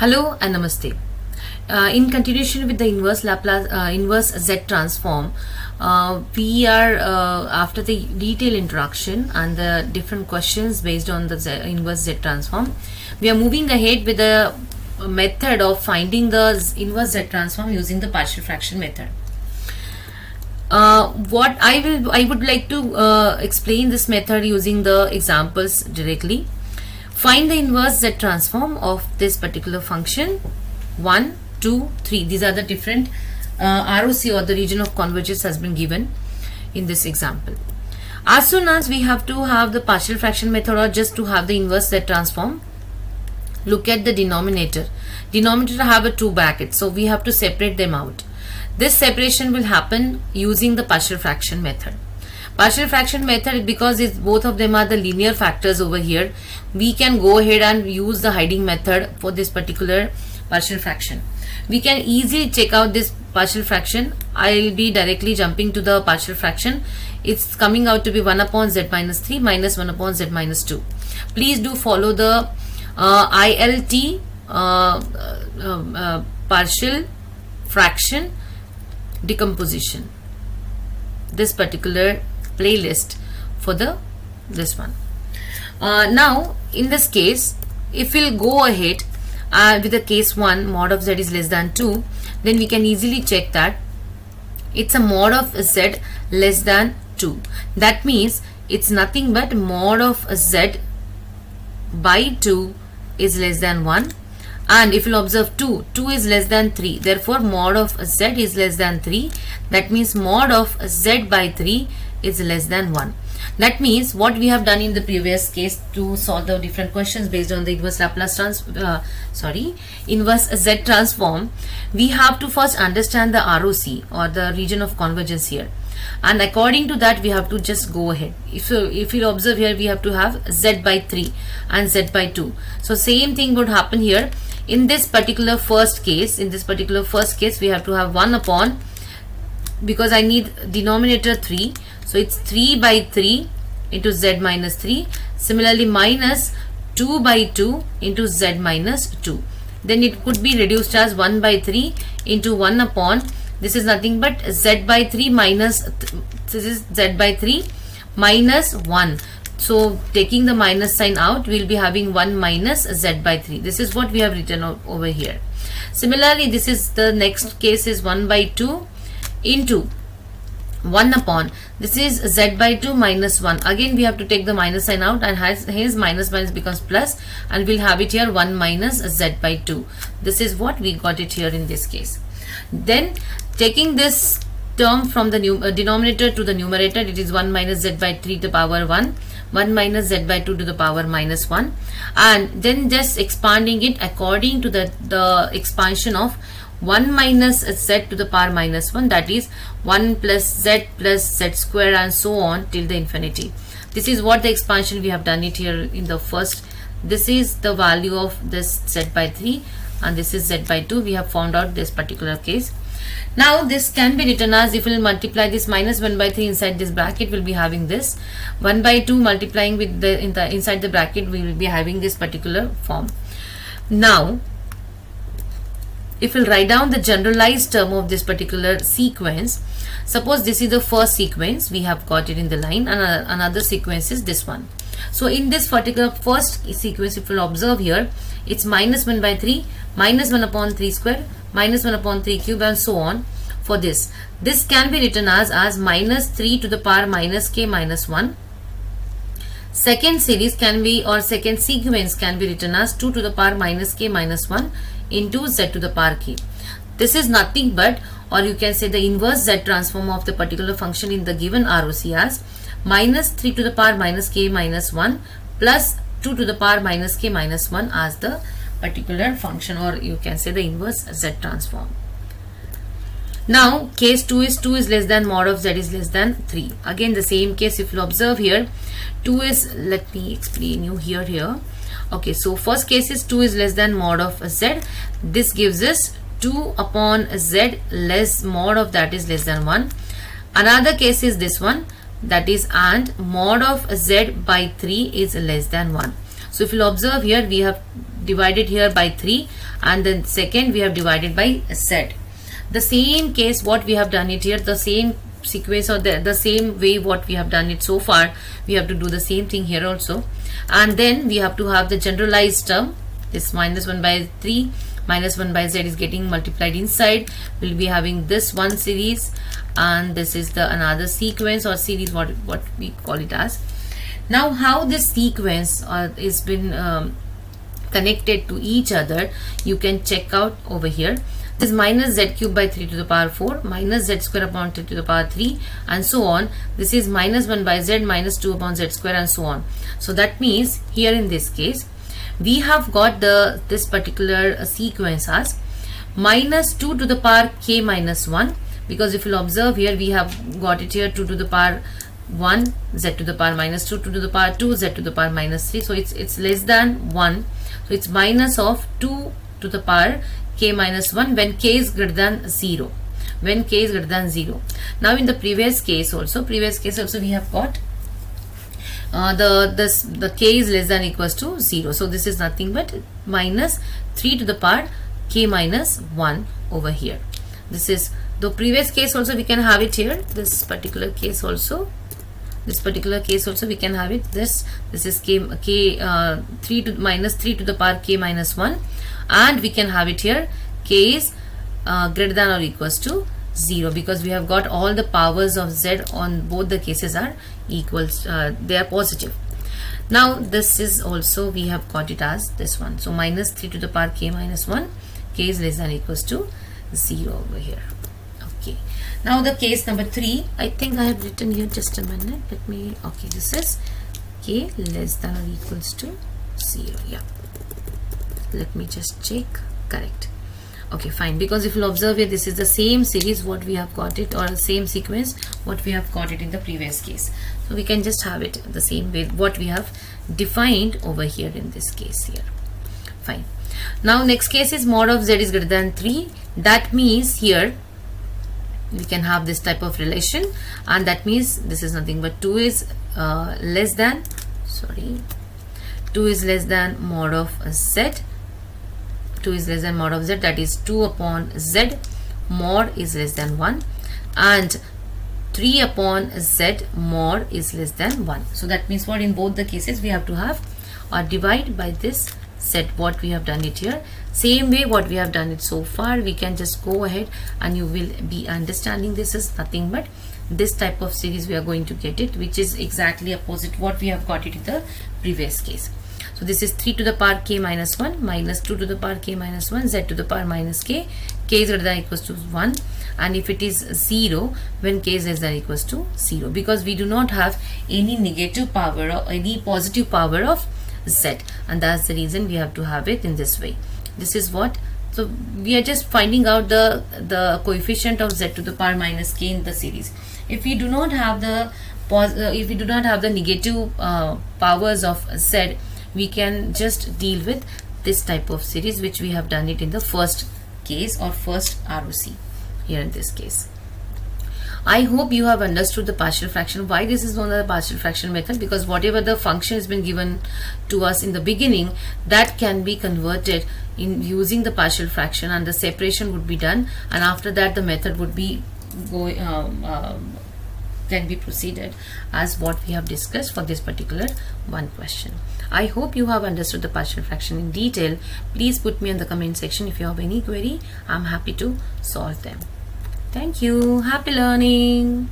Hello and Namaste. Uh, in continuation with the inverse Laplace uh, inverse Z transform, uh, we are uh, after the detailed introduction and the different questions based on the Z, inverse Z transform, we are moving ahead with the method of finding the inverse Z transform using the partial fraction method. Uh, what I will I would like to uh, explain this method using the examples directly. Find the inverse Z transform of this particular function 1, 2, 3. These are the different uh, ROC or the region of convergence has been given in this example. As soon as we have to have the partial fraction method or just to have the inverse Z transform, look at the denominator. Denominator have a two brackets so we have to separate them out. This separation will happen using the partial fraction method. Partial fraction method because it's both of them are the linear factors over here. We can go ahead and use the hiding method for this particular partial fraction. We can easily check out this partial fraction. I'll be directly jumping to the partial fraction. It's coming out to be 1 upon z minus 3 minus 1 upon z minus 2. Please do follow the uh, ILT uh, uh, uh, partial fraction decomposition. This particular playlist for the this one. Uh, now in this case if we'll go ahead uh, with the case 1 mod of z is less than 2 then we can easily check that it's a mod of z less than 2 that means it's nothing but mod of z by 2 is less than 1 and if you observe 2 2 is less than 3 therefore mod of z is less than 3 that means mod of z by 3 is less than 1. That means what we have done in the previous case to solve the different questions based on the inverse Laplace trans uh, sorry inverse Z transform we have to first understand the ROC or the region of convergence here. And according to that we have to just go ahead. If you if you observe here we have to have z by 3 and z by 2 so same thing would happen here. In this particular first case in this particular first case we have to have 1 upon because I need denominator 3 so it's 3 by 3 into z minus 3. Similarly minus 2 by 2 into z minus 2. Then it could be reduced as 1 by 3 into 1 upon this is nothing but z by 3 minus this is z by 3 minus 1. So taking the minus sign out we will be having 1 minus z by 3. This is what we have written over here. Similarly this is the next case is 1 by 2 into 1 upon. This is z by 2 minus 1 again we have to take the minus sign out and hence minus minus becomes plus and we'll have it here 1 minus z by 2 this is what we got it here in this case. Then taking this term from the uh, denominator to the numerator it is 1 minus z by 3 to the power 1 1 minus z by 2 to the power minus 1 and then just expanding it according to the the expansion of 1 minus z to the power minus 1 that is 1 plus z plus z square and so on till the infinity. This is what the expansion we have done it here in the first. This is the value of this z by 3 and this is z by 2 we have found out this particular case. Now this can be written as if we will multiply this minus 1 by 3 inside this bracket we will be having this 1 by 2 multiplying with the, in the inside the bracket we will be having this particular form. Now if we'll write down the generalized term of this particular sequence suppose this is the first sequence we have got it in the line and uh, another sequence is this one. So in this particular first sequence if you'll observe here it's minus 1 by 3 minus 1 upon 3 square minus 1 upon 3 cube and so on for this. This can be written as as minus 3 to the power minus k minus 1 second series can be or second sequence can be written as 2 to the power minus k minus 1 into z to the power k. This is nothing but or you can say the inverse z transform of the particular function in the given ROC as minus 3 to the power minus k minus 1 plus 2 to the power minus k minus 1 as the particular function or you can say the inverse z transform. Now case 2 is 2 is less than mod of z is less than 3. Again the same case if you observe here 2 is let me explain you here here okay so first case is 2 is less than mod of z. This gives us 2 upon z less mod of that is less than 1 another case is this one that is and mod of z by 3 is less than 1 so if you observe here we have divided here by 3 and then second we have divided by z. The same case what we have done it here the same sequence or the, the same way what we have done it so far we have to do the same thing here also. And then we have to have the generalized term. This minus 1 by 3 minus 1 by z is getting multiplied inside. We'll be having this one series and this is the another sequence or series what what we call it as. Now how this sequence uh, is been um, connected to each other you can check out over here this is minus z cube by 3 to the power 4 minus z square upon 3 to the power 3 and so on. This is minus 1 by z minus 2 upon z square and so on. So that means here in this case we have got the this particular uh, sequence as minus 2 to the power k minus 1 because if you observe here we have got it here 2 to the power 1 z to the power minus 2 2 to the power 2 z to the power minus 3 so it's it's less than 1 so it's minus of 2 to the power k minus 1 when k is greater than 0 when k is greater than 0 now in the previous case also previous case also we have got uh, the this the k is less than equals to 0 so this is nothing but minus 3 to the power k minus 1 over here. This is the previous case also we can have it here. This particular case also this particular case also we can have it. This this is k, k uh, 3 to minus 3 to the power k minus 1 and we can have it here. K is uh, greater than or equals to 0 because we have got all the powers of z on both the cases are equals uh, they are positive. Now this is also we have got it as this one. So minus 3 to the power k minus 1 k is less than equals to 0 over here now the case number 3 I think I have written here just a minute. Let me okay this is k less than or equals to 0 yeah. Let me just check. Correct. Okay fine. Because if you observe here this is the same series what we have got it or same sequence what we have got it in the previous case. So we can just have it the same way what we have defined over here in this case here. Fine. Now next case is mod of z is greater than 3 that means here we can have this type of relation. And that means this is nothing but 2 is uh, less than sorry 2 is less than mod of z 2 is less than mod of z that is 2 upon z mod is less than 1 and 3 upon z mod is less than 1 so that means what in both the cases we have to have or divide by this set what we have done it here. Same way what we have done it so far we can just go ahead and you will be understanding this is nothing but this type of series we are going to get it which is exactly opposite what we have got it in the previous case. So this is 3 to the power k minus 1 minus 2 to the power k minus 1 z to the power minus k k is greater than equals to 1 and if it is 0 when k is less than equals to 0 because we do not have any negative power or any positive power of z and that's the reason we have to have it in this way. This is what so we are just finding out the the coefficient of z to the power minus k in the series. If we do not have the uh, if we do not have the negative uh, powers of z we can just deal with this type of series which we have done it in the first case or first ROC here in this case. I hope you have understood the partial fraction. Why this is known as the partial fraction method? Because whatever the function has been given to us in the beginning, that can be converted in using the partial fraction and the separation would be done and after that the method would be going um, um, can be proceeded as what we have discussed for this particular one question. I hope you have understood the partial fraction in detail. Please put me in the comment section if you have any query. I'm happy to solve them. Thank you. Happy learning.